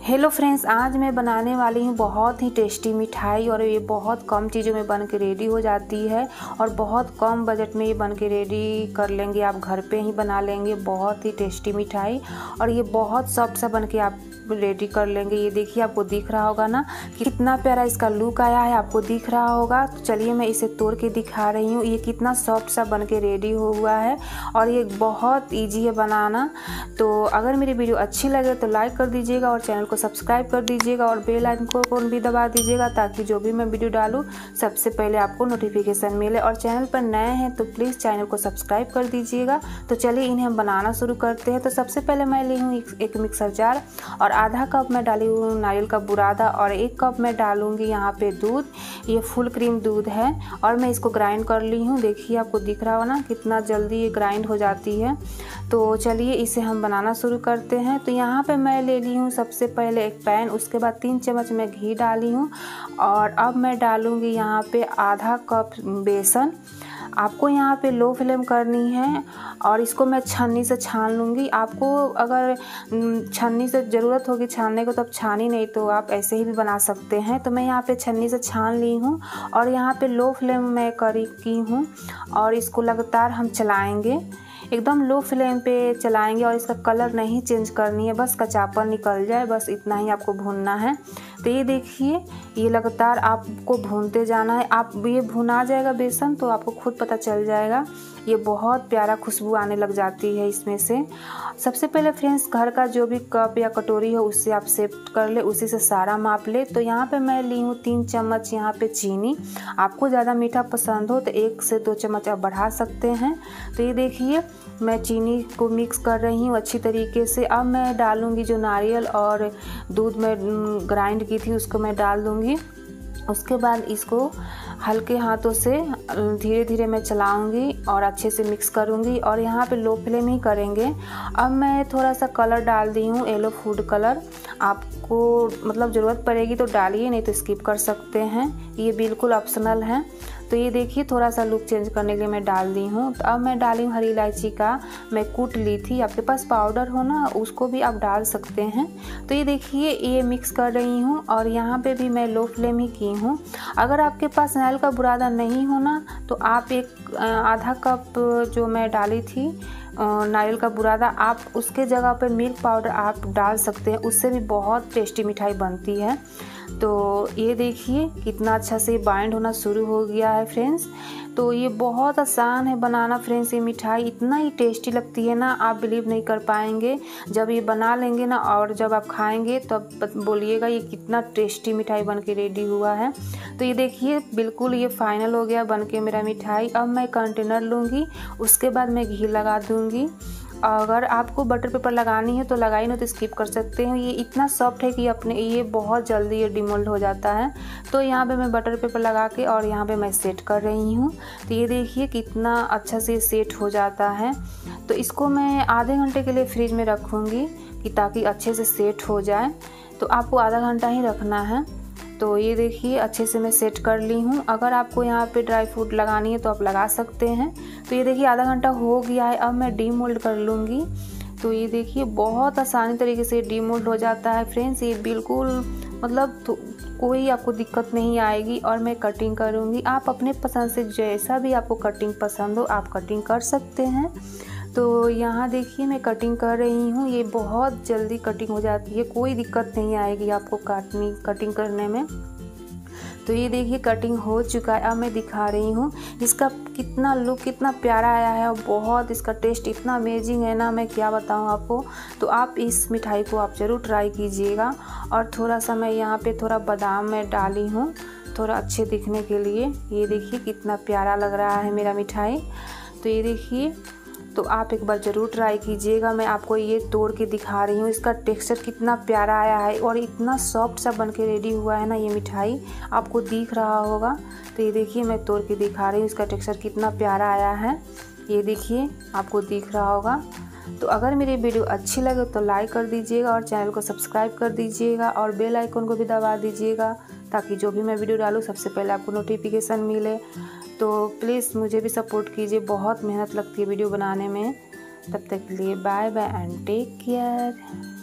Hello friends आज मैं बनाने वाली हूँ बहुत ही टेस्टी मिठाई और ये बहुत कम चीज़ों में बन के रेडी हो जाती है और बहुत कम बजट में ये बन के रेडी कर लेंगे। आप घर पे ही बना लेंगे बहुत ही टेस्टी मिठाई और ये बहुत सॉफ्ट सा बन के आप रेडी कर लेंगे। ये देखिए, आपको दिख रहा होगा ना कितना प्यारा इसका लुक आया है, आपको दिख रहा होगा। तो चलिए मैं इसे तोड़ के दिखा रही हूँ। ये कितना सॉफ्ट सा बन के रेडी हो हुआ है और ये बहुत ईजी है बनाना। तो अगर मेरी वीडियो अच्छी लगे तो लाइक कर दीजिएगा और चैनल को सब्सक्राइब कर दीजिएगा और बेल आइकन को भी दबा दीजिएगा ताकि जो भी मैं वीडियो डालूँ, सबसे पहले आपको नोटिफिकेशन मिले। और चैनल पर नए हैं तो प्लीज़ चैनल को सब्सक्राइब कर दीजिएगा। तो चलिए इन्हें हम बनाना शुरू करते हैं। तो सबसे पहले मैं ली हूँ एक मिक्सर जार और आधा कप मैं डाली हूँ नारियल का बुरादा और एक कप मैं डालूँगी यहाँ पर दूध। ये फुल क्रीम दूध है और मैं इसको ग्राइंड कर ली हूँ। देखिए आपको दिख रहा हो ना कितना जल्दी ये ग्राइंड हो जाती है। तो चलिए इसे हम बनाना शुरू करते हैं। तो यहाँ पे मैं ले ली हूँ सबसे पहले एक पैन, उसके बाद तीन चम्मच मैं घी डाली हूँ। और अब मैं डालूँगी यहाँ पे आधा कप बेसन। आपको यहाँ पे लो फ्लेम करनी है और इसको मैं छन्नी से छान लूँगी। आपको अगर छन्नी से ज़रूरत होगी छानने को तो आप छानी नहीं तो आप ऐसे ही भी बना सकते हैं। तो मैं यहाँ पे छन्नी से छान ली हूँ और यहाँ पे लो फ्लेम मैं करी की हूँ और इसको लगातार हम चलाएँगे। एकदम लो फ्लेम पे चलाएँगे और इसका कलर नहीं चेंज करनी है। बस कचापन निकल जाए, बस इतना ही आपको भूनना है। तो ये देखिए। ये लगातार आपको भूनते जाना है। आप, ये भुना जाएगा बेसन तो आपको खुद पता चल जाएगा। ये बहुत प्यारा खुशबू आने लग जाती है इसमें से। सबसे पहले फ्रेंड्स, घर का जो भी कप या कटोरी हो उससे आप सेट कर ले, उसी से सारा माप ले। तो यहाँ पे मैं ली हूँ तीन चम्मच यहाँ पे चीनी। आपको ज़्यादा मीठा पसंद हो तो एक से दो चम्मच आप बढ़ा सकते हैं। तो ये देखिए, मैं चीनी को मिक्स कर रही हूँ अच्छी तरीके से। अब मैं डालूँगी जो नारियल और दूध में ग्राइंड की थी उसको मैं डाल दूँगी। उसके बाद इसको हल्के हाथों से धीरे धीरे मैं चलाऊँगी और अच्छे से मिक्स करूँगी और यहाँ पे लो फ्लेम ही करेंगे। अब मैं थोड़ा सा कलर डाल दी हूँ येलो फ़ूड कलर आपको मतलब ज़रूरत पड़ेगी तो डालिए, नहीं तो स्किप कर सकते हैं। ये बिल्कुल ऑप्शनल है। तो ये देखिए थोड़ा सा लुक चेंज करने के लिए मैं डाल दी हूँ। तो अब मैं डाली हूँ हरी इलायची का, मैं कूट ली थी। आपके पास पाउडर हो ना, उसको भी आप डाल सकते हैं। तो ये देखिए, ये मिक्स कर रही हूँ और यहाँ पे भी मैं लो फ्लेम ही की हूँ। अगर आपके पास नारियल का बुरादा नहीं हो ना तो आप एक आधा कप जो मैं डाली थी नारियल का बुरादा, आप उसके जगह पे मिल्क पाउडर आप डाल सकते हैं। उससे भी बहुत टेस्टी मिठाई बनती है। तो ये देखिए, कितना अच्छा से बाइंड होना शुरू हो गया है फ्रेंड्स तो ये बहुत आसान है बनाना फ्रेंड्स ये मिठाई इतना ही टेस्टी लगती है ना, आप बिलीव नहीं कर पाएँगे. जब ये बना लेंगे ना, और जब आप खाएँगे तो बोलिएगा ये कितना टेस्टी मिठाई बन के रेडी हुआ है. तो ये देखिए, बिल्कुल ये फाइनल हो गया बन के मेरा मिठाई. अब मैं कंटेनर लूँगी, उसके बाद मैं घी लगा दूँगी. अगर आपको बटर पेपर लगानी है तो लगाई नहीं तो स्किप कर सकते हैं। ये इतना सॉफ्ट है कि अपने ये बहुत जल्दी ये डिमोल्ड हो जाता है। तो यहाँ पे मैं बटर पेपर लगा के और यहाँ पे मैं सेट कर रही हूँ। तो ये देखिए कितना अच्छा से सेट हो जाता है। तो इसको मैं आधे घंटे के लिए फ्रिज में रखूँगी कि ताकि अच्छे से सेट हो जाए। तो आपको आधा घंटा ही रखना है। तो ये देखिए अच्छे से मैं सेट कर ली हूँ। अगर आपको यहाँ पे ड्राई फ्रूट लगानी है तो आप लगा सकते हैं। तो ये देखिए आधा घंटा हो गया है, अब मैं डी मोल्ड कर लूँगी। तो ये देखिए बहुत आसानी तरीके से डी मोल्ड हो जाता है फ्रेंड्स ये बिल्कुल मतलब तो कोई आपको दिक्कत नहीं आएगी और मैं कटिंग करूँगी। आप अपने पसंद से जैसा भी आपको कटिंग पसंद हो, आप कटिंग कर सकते हैं। तो यहाँ देखिए मैं कटिंग कर रही हूँ, ये बहुत जल्दी कटिंग हो जाती है, कोई दिक्कत नहीं आएगी आपको काटनी कटिंग करने में। तो ये देखिए कटिंग हो चुका है। अब मैं दिखा रही हूँ, इसका कितना लुक कितना प्यारा आया है और बहुत इसका टेस्ट इतना अमेजिंग है ना। मैं क्या बताऊँ आपको? तो आप इस मिठाई को आप ज़रूर ट्राई कीजिएगा। और थोड़ा सा मैं यहाँ पे थोड़ा बादाम में डाली हूँ, थोड़ा अच्छे दिखने के लिए। ये देखिए कितना प्यारा लग रहा है मेरा मिठाई। तो ये देखिए तो आप एक बार ज़रूर ट्राई कीजिएगा। मैं आपको ये तोड़ के दिखा रही हूँ। इसका टेक्सचर कितना प्यारा आया है और इतना सॉफ्ट सा बन के रेडी हुआ है ना ये मिठाई। आपको दिख रहा होगा। तो ये देखिए, मैं तोड़ के दिखा रही हूँ। इसका टेक्सचर कितना प्यारा आया है। ये देखिए, आपको दिख रहा होगा। तो अगर मेरी वीडियो अच्छी लगे तो लाइक कर दीजिएगा और चैनल को सब्सक्राइब कर दीजिएगा और बेल आइकन को भी दबा दीजिएगा ताकि जो भी मैं वीडियो डालूँ, सबसे पहले आपको नोटिफिकेशन मिले। तो प्लीज़ मुझे भी सपोर्ट कीजिए, बहुत मेहनत लगती है वीडियो बनाने में। तब तक के लिए bye bye and take care.